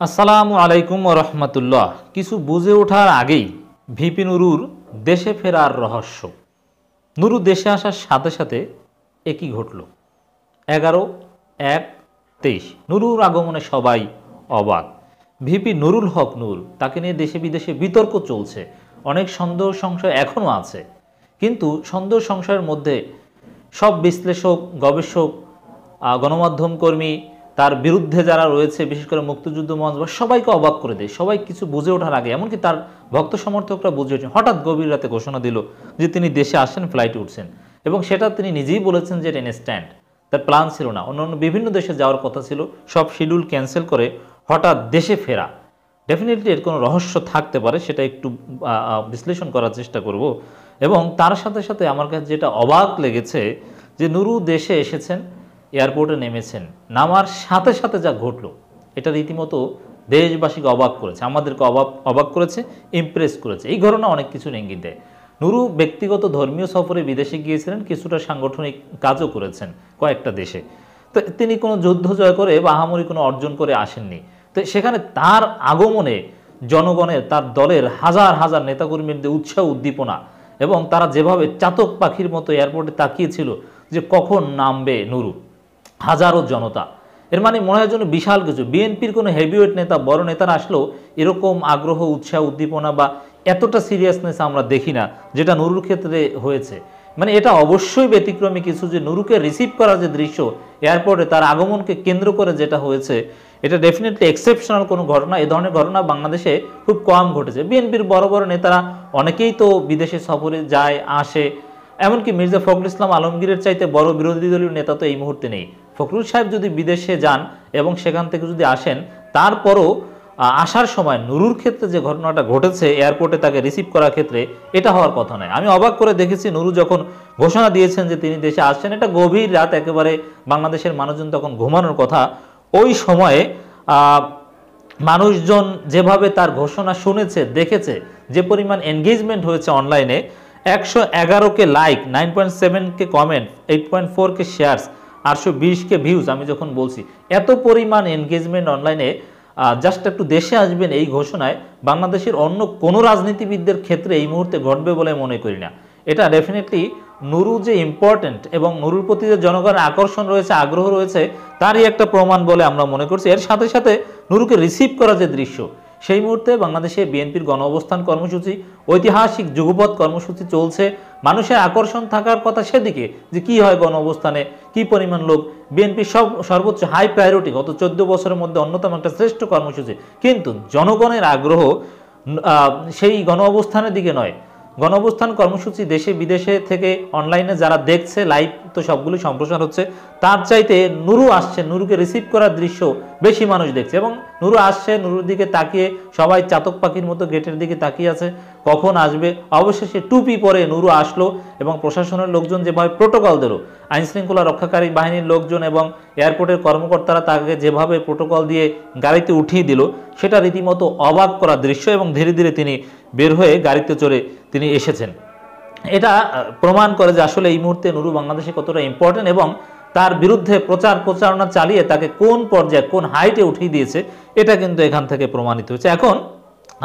আসসালামু আলাইকুম রহমতুল্লাহ। কিছু বুঝে ওঠার আগেই ভিপি নুরুর দেশে ফেরার রহস্য। নুরু দেশে আসার সাথে সাথে একই ঘটল। এগারো, এক, তেইশ। নুরুর আগমনে সবাই অবাক। ভিপি নুরুল হক নূর, তাকে নিয়ে দেশে বিদেশে বিতর্ক চলছে। অনেক সন্দেহ সংশয় এখনও আছে। কিন্তু সন্দেহ সংশয়ের মধ্যে সব বিশ্লেষক, গবেষক গণমাধ্যম কর্মী তার বিরুদ্ধে যারা রয়েছে, বিশেষ করে মুক্তিযুদ্ধ মঞ্চ, বা সবাইকে অবাক করে দেয়, সবাই কিছু বুঝে ওঠার আগে, এমনকি তার ভক্ত সমর্থকরা বুঝে ওঠেন। হঠাৎ গভীর রাতে ঘোষণা দিল যে তিনি দেশে আসেন ফ্লাইটে উঠছেন। এবং সেটা তিনি নিজেই বলেছেন যে ইনস্ট্যান্ট তার প্ল্যান ছিল না। অন্যান্য বিভিন্ন দেশে যাওয়ার কথা ছিল। সব শিডিউল ক্যান্সেল করে হঠাৎ দেশে ফেরা। ডেফিনেটলি এর কোনো রহস্য থাকতে পারে, সেটা একটু বিশ্লেষণ করার চেষ্টা করব। এবং তার সাথে সাথে আমার কাছে যেটা অবাক লেগেছে যে নুরু দেশে এসেছেন। এয়ারপোর্টে নেমেছেন। নামার সাথে সাথে যা ঘটলো, এটা রীতিমতো দেশবাসীকে অবাক করেছে, আমাদেরকে অবাক অবাক করেছে ইমপ্রেস করেছে। এই ঘটনা অনেক কিছু ইঙ্গিত দেয়। নুরু ব্যক্তিগত ধর্মীয় সফরে বিদেশে গিয়েছিলেন, কিছুটা সাংগঠনিক কাজও করেছেন কয়েকটা দেশে। তো তিনি কোনো যুদ্ধ জয় করে বা আহামরি কোনো অর্জন করে আসেননি। তো সেখানে তার আগমনে জনগণের তার দলের হাজার হাজার নেতাকর্মীদের উৎসাহ, উদ্দীপনা এবং তারা যেভাবে চাতক পাখির মতো এয়ারপোর্টে তাকিয়েছিল যে কখন নামবে নুরু। হাজারো জনতা। এর মানে মনে হয় বিশাল কিছু। বিএনপির কোনো হেভিওয়েট নেতা, বড় নেতারা আসলেও এরকম আগ্রহ, উৎসাহ, উদ্দীপনা বা এতটা সিরিয়াসনেস আমরা দেখি না, যেটা নুরুর ক্ষেত্রে হয়েছে। মানে এটা অবশ্যই ব্যতিক্রমী কিছু যে নুরুকে রিসিভ করার যে দৃশ্য এয়ারপোর্টে তার আগমনকে কেন্দ্র করে যেটা হয়েছে, এটা ডেফিনেটলি এক্সেপশনাল কোনো ঘটনা, এ ধরনের ঘটনা বাংলাদেশে খুব কম ঘটেছে। বিএনপির বড় বড় নেতারা অনেকেই তো বিদেশে সফরে যায়, আসে। এমনকি মির্জা ফখরুল ইসলাম আলমগীরের চাইতে বড় বিরোধী দলীয় নেতা তো এই মুহূর্তে নেই। ফখরুল সাহেব যদি বিদেশে যান এবং সেখান থেকে যদি আসেন, তারপরও আসার সময় নুরুর ক্ষেত্রে যে ঘটনাটা ঘটেছে, এয়ারপোর্টে তাকে রিসিভ করার ক্ষেত্রে এটা হওয়ার কথা নয়। আমি অবাক করে দেখেছি নুরু যখন ঘোষণা দিয়েছেন যে তিনি দেশে আসছেন, এটা গভীর রাত একেবারে বাংলাদেশের মানুষজন তখন ঘুমানোর কথা। ওই সময়ে মানুষজন যেভাবে তার ঘোষণা শুনেছে, দেখেছে, যে পরিমাণ এনগেজমেন্ট হয়েছে অনলাইনে একশো এগারোকে লাইক নাইন পয়েন্ট সেভেনকে কমেন্ট এইট পয়েন্ট ফোরকে শেয়ার্স আটশো বিশকে ভিউজ আমি যখন বলছি, এত পরিমাণ এনগেজমেন্ট অনলাইনে জাস্ট একটু দেশে আসবেন এই ঘোষণায়, বাংলাদেশের অন্য কোনো রাজনীতিবিদদের ক্ষেত্রে এই মুহূর্তে ঘটবে বলে মনে করি না। এটা ডেফিনেটলি নুরু যে ইম্পর্টেন্ট এবং নুরুর প্রতি যে জনগণের আকর্ষণ রয়েছে, আগ্রহ রয়েছে, তারই একটা প্রমাণ বলে আমরা মনে করছি। এর সাথে সাথে নুরুকে রিসিভ করা যে দৃশ্য সেই মুহূর্তে বাংলাদেশে বিএনপির গণ অবস্থান কর্মসূচি, ঐতিহাসিক যুগপৎ কর্মসূচি চলছে। মানুষের আকর্ষণ থাকার কথা সেদিকে যে কি হয় গণ অবস্থানে কি পরিমাণ লোক বিএনপি সব সর্বোচ্চ হাই প্রায়োরিটি গত চোদ্দ বছরের মধ্যে অন্যতম একটা শ্রেষ্ঠ কর্মসূচি। কিন্তু জনগণের আগ্রহ সেই গণ অবস্থানের দিকে নয়। গণঅবস্থান কর্মসূচি দেশে বিদেশে থেকে অনলাইনে যারা দেখছে লাইভ তো সবগুলো সম্প্রসার হচ্ছে। তার চাইতে নুরু আসছে, নুরুকে রিসিভ করার দৃশ্য বেশি মানুষ দেখছে। এবং নুরু আসছে, নুরুর দিকে তাকিয়ে সবাই চাতক পাখির মতো গেটের দিকে তাকিয়ে আছে। কখন আসবে? অবশেষে টুপি পরে নুরু আসলো এবং প্রশাসনের লোকজন যেভাবে প্রোটোকল দিল আইন শৃঙ্খলা রক্ষাকারী বাহিনীর লোকজন এবং এয়ারপোর্টের কর্মকর্তারা তাকে যেভাবে প্রোটোকল দিয়ে গাড়িতে উঠিয়ে দিল, সেটা রীতিমতো অবাক করা দৃশ্য এবং ধীরে ধীরে তিনি বের হয়ে গাড়িতে চড়ে তিনি এসেছেন। এটা প্রমাণ করে যে আসলে এই মুহূর্তে নুরু বাংলাদেশে কতটা ইম্পর্টেন্ট এবং তার বিরুদ্ধে প্রচার প্রচারণা চালিয়ে তাকে কোন পর্যায়ে কোন হাইটে উঠিয়ে দিয়েছে, এটা কিন্তু এখান থেকে প্রমাণিত হয়েছে। এখন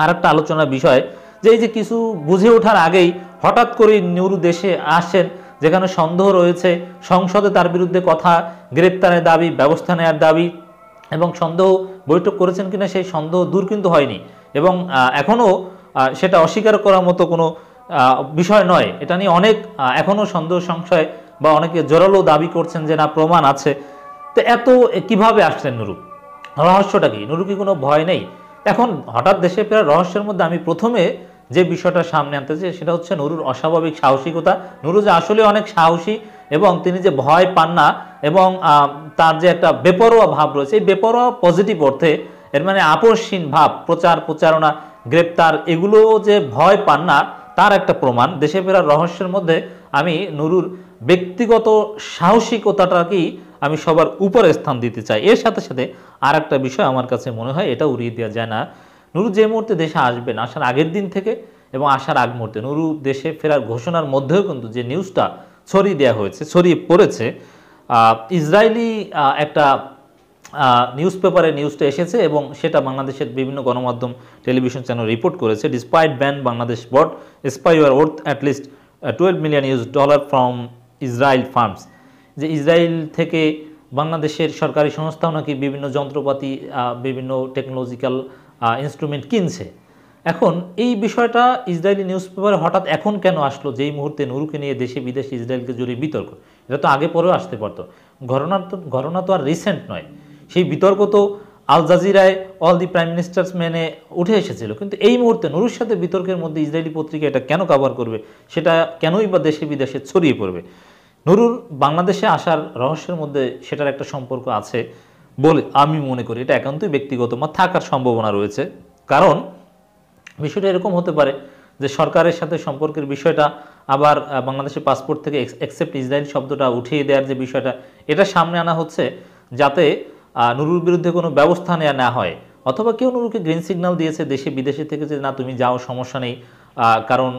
আর একটা আলোচনার বিষয়, যে এই যে কিছু বুঝে ওঠার আগেই হঠাৎ করে নুরু দেশে আসেন, যেখানে সন্দেহ রয়েছে সংসদে তার বিরুদ্ধে কথা, গ্রেপ্তারের দাবি, ব্যবস্থা নেওয়ার দাবি, এবং সন্দেহ বৈঠক করেছেন কিনা সেই সন্দেহ দূর কিন্তু হয়নি। এবং এখনও সেটা অস্বীকার করার মতো কোনো বিষয় নয়। এটা নিয়ে অনেক এখনও সন্দেহ, সংশয় বা অনেকে জোরালো দাবি করছেন যে না, প্রমাণ আছে। তো এত কীভাবে আসলেন নুরু? রহস্যটা কি? নুরু কি কোনো ভয় নেই? এখন হঠাৎ দেশে ফেরার রহস্যের মধ্যে আমি প্রথমে যে বিষয়টা সামনে আনতে চাই, সেটা হচ্ছে নুরুর অস্বাভাবিক সাহসিকতা। নুরু যে আসলে অনেক সাহসী এবং তিনি যে ভয় পান না এবং তার যে একটা বেপরোয়া ভাব রয়েছে, এই বেপরোয়া পজিটিভ অর্থে, এর মানে আপোষহীন ভাব, প্রচার প্রচারণা, গ্রেপ্তার, এগুলো যে ভয় পান না, তার একটা প্রমাণ। দেশে ফেরার রহস্যের মধ্যে আমি নুরুর ব্যক্তিগত সাহসিকতাটাকেই আমি সবার উপরে স্থান দিতে চাই? এর সাথে সাথে আর একটা বিষয় আমার কাছে মনে হয়, এটা উড়িয়ে দেওয়া যায় না। নুরু যে মুহূর্তে দেশে আসবেন, আসার আগের দিন থেকে এবং আসার আগ মুহূর্তে, নুরু দেশে ফেরার ঘোষণার মধ্যেও কিন্তু যে নিউজটা ছড়িয়ে দেওয়া হয়েছে, ছড়িয়ে পড়েছে ইসরায়েলি একটা নিউজ পেপারে নিউজটা এসেছে এবং সেটা বাংলাদেশের বিভিন্ন গণমাধ্যম টেলিভিশন চ্যানেল রিপোর্ট করেছে। Despite ban Bangladesh bought spyware worth at least twelve million US dollar from Israel firms, যে ইসরায়েল থেকে বাংলাদেশের সরকারি সংস্থাও নাকি বিভিন্ন যন্ত্রপাতি বিভিন্ন টেকনোলজিক্যাল ইনস্ট্রুমেন্ট কিনছে। এখন এই বিষয়টা ইসরায়েলি নিউজ পেপারে হঠাৎ এখন কেন আসলো? যেই মুহূর্তে নুরুকে নিয়ে দেশে বিদেশে ইসরায়েলকে জড়িয়ে বিতর্ক। এটা তো আগে পরেও আসতে পারতো। ঘটনা তো ঘটনা তো আর রিসেন্ট নয়। সেই বিতর্ক তো আল জাজিরায় অল দি প্রাইম মিনিস্টার্স মেনে উঠে এসেছিল। কিন্তু এই মুহূর্তে নুরুর সাথে বিতর্কের মধ্যে ইসরায়েলি পত্রিকা এটা কেন কভার করবে? সেটা কেনই বা দেশে বিদেশে ছড়িয়ে পড়বে? নুরুর বাংলাদেশে আসার রহস্যের মধ্যে সেটার একটা সম্পর্ক আছে বলে আমি মনে করি। এটা একান্তই ব্যক্তিগত মত, থাকার সম্ভাবনা রয়েছে। কারণ বিষয়টা এরকম হতে পারে যে সরকারের সাথে সম্পর্কের বিষয়টা আবার বাংলাদেশের পাসপোর্ট থেকে অ্যাকসেপ্ট ইসরায়েল শব্দটা উঠিয়ে দেওয়ার যে বিষয়টা, এটা সামনে আনা হচ্ছে যাতে নুরুর বিরুদ্ধে কোনো ব্যবস্থা নেওয়া না হয়। অথবা কেউ নুরুকে গ্রিন সিগন্যাল দিয়েছে দেশে, বিদেশে থেকে যে, না, তুমি যাও, সমস্যা নেই। কারণ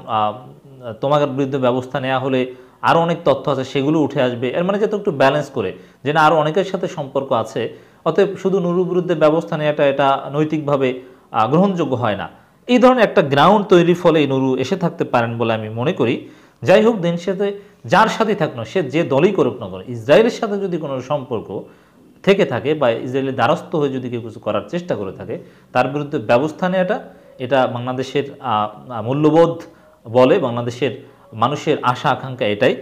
তোমার বিরুদ্ধে ব্যবস্থা নেওয়া হলে আরও অনেক তথ্য আছে, সেগুলো উঠে আসবে। এর মানে যাতে একটু ব্যালেন্স করে, যে না আরও অনেকের সাথে সম্পর্ক আছে, অতএব শুধু নুরুর বিরুদ্ধে ব্যবস্থা নেওয়াটা এটা নৈতিকভাবে গ্রহণযোগ্য হয় না। এই ধরনের একটা গ্রাউন্ড তৈরির ফলে নুরু এসে থাকতে পারেন বলে আমি মনে করি। যাই হোক, দিন সাথে যার সাথেই থাক না, সে যে দলই করুক না কেন, ইসরায়েলের সাথে যদি কোনো সম্পর্ক থেকে থাকে বা ইসরায়েলের দ্বারস্থ হয়ে যদি কেউ কিছু করার চেষ্টা করে থাকে, তার বিরুদ্ধে ব্যবস্থা নেওয়াটা এটা বাংলাদেশের মূল্যবোধ বলে বাংলাদেশের মানুষের আশা, আকাঙ্ক্ষা এটাই।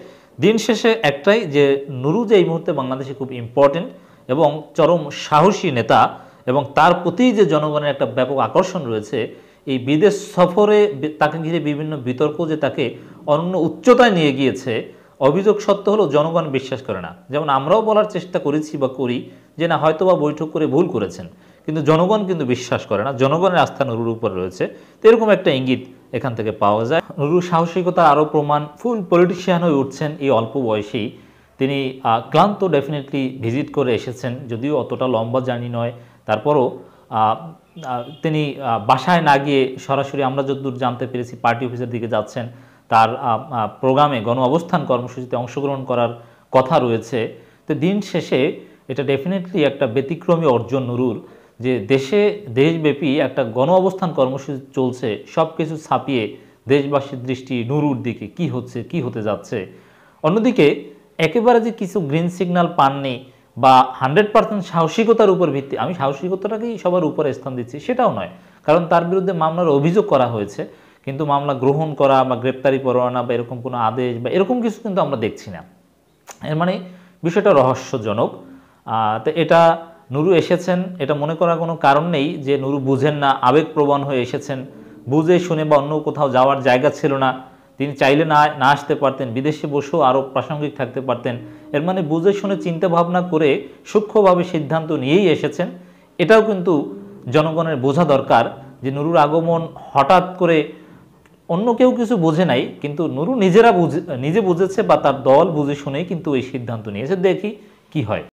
দিন শেষে একটাই যে নুরু যে এই মুহূর্তে বাংলাদেশে খুব ইম্পর্টেন্ট এবং চরম সাহসী নেতা এবং তার প্রতি যে জনগণের একটা ব্যাপক আকর্ষণ রয়েছে, এই বিদেশ সফরে তাকে ঘিরে বিভিন্ন বিতর্ক যে তাকে অনন্য উচ্চতায় নিয়ে গিয়েছে, অভিযোগ সত্য হলেও জনগণ বিশ্বাস করে না। যেমন আমরাও বলার চেষ্টা করেছি বা করি যে না হয়তো বা বৈঠক করে ভুল করেছেন। কিন্তু জনগণ কিন্তু বিশ্বাস করে না, জনগণের আস্থা নুরুর উপর রয়েছে। তো এরকম একটা ইঙ্গিত এখান থেকে পাওয়া যায়। নুরুর সাহসিকতা আরও প্রমাণ ফুল পলিটিশিয়ান হয়ে উঠছেন এই অল্প বয়সেই। তিনি ক্লান্ত ডেফিনেটলি ভিজিট করে এসেছেন, যদিও অতটা লম্বা জার্নি নয়। তারপরও তিনি বাসায় না গিয়ে সরাসরি আমরা যতদূর জানতে পেরেছি, পার্টি অফিসের দিকে যাচ্ছেন। তার প্রোগ্রামে গণ অবস্থান কর্মসূচিতে অংশগ্রহণ করার কথা রয়েছে। তো দিন শেষে এটা ডেফিনেটলি একটা ব্যতিক্রমী অর্জন নুরুর যে দেশে দেশব্যাপী একটা গণ অবস্থান কর্মসূচি চলছে সব কিছু ছাপিয়ে দেশবাসীর দৃষ্টি নুরুর দিকে কি হচ্ছে, কি হতে যাচ্ছে? অন্যদিকে, একেবারে যে কিছু গ্রিন সিগন্যাল পাননি বা হান্ড্রেড পার্সেন্ট সাহসিকতার উপর ভিত্তি আমি সাহসিকতাটাকেই সবার উপরে স্থান দিচ্ছি, সেটাও নয়। কারণ তার বিরুদ্ধে মামলার অভিযোগ করা হয়েছে, কিন্তু মামলা গ্রহণ করা বা গ্রেপ্তারি পরোয়ানা বা এরকম কোনো আদেশ বা এরকম কিছু কিন্তু আমরা দেখছি না। এর মানে বিষয়টা রহস্যজনক। তো এটা নুরু এসেছেন, এটা মনে করার কোনো কারণ নেই যে নুরু বুঝেন না, আবেগপ্রবণ হয়ে এসেছেন। বুঝে শুনে বা অন্য কোথাও যাওয়ার জায়গা ছিল না। তিনি চাইলে না না আসতে পারতেন, বিদেশে বসেও আরও প্রাসঙ্গিক থাকতে পারতেন। এর মানে বুঝে শুনে চিন্তা ভাবনা করে সূক্ষ্মভাবে সিদ্ধান্ত নিয়েই এসেছেন। এটাও কিন্তু জনগণের বোঝা দরকার যে নুরুর আগমন হঠাৎ করে অন্য কেউ কিছু বোঝে নাই, কিন্তু নুরু নিজেরা বুঝে, নিজে বুঝেছে বা তার দল বুঝে শুনেই কিন্তু এই সিদ্ধান্ত নিয়েছে। দেখি কি হয়।